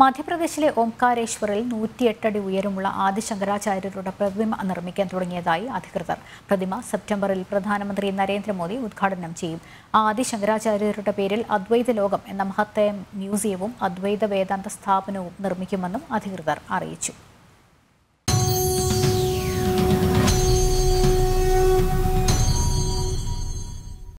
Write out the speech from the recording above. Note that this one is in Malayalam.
മധ്യപ്രദേശിലെ ഓംകാരേശ്വറിൽ നൂറ്റിയെട്ടടി ഉയരമുള്ള ആദിശങ്കരാചാര്യരുടെ പ്രതിമ നിർമ്മിക്കാൻ തുടങ്ങിയതായി അധികൃതർ. പ്രതിമ സെപ്റ്റംബറിൽ പ്രധാനമന്ത്രി നരേന്ദ്രമോദി ഉദ്ഘാടനം ചെയ്യും. ആദിശങ്കരാചാര്യരുടെ പേരിൽ അദ്വൈത ലോകം എന്ന മഹത്തായ മ്യൂസിയവും അദ്വൈത വേദാന്ത സ്ഥാപനവും നിർമ്മിക്കുമെന്നും അധികൃതർ അറിയിച്ചു.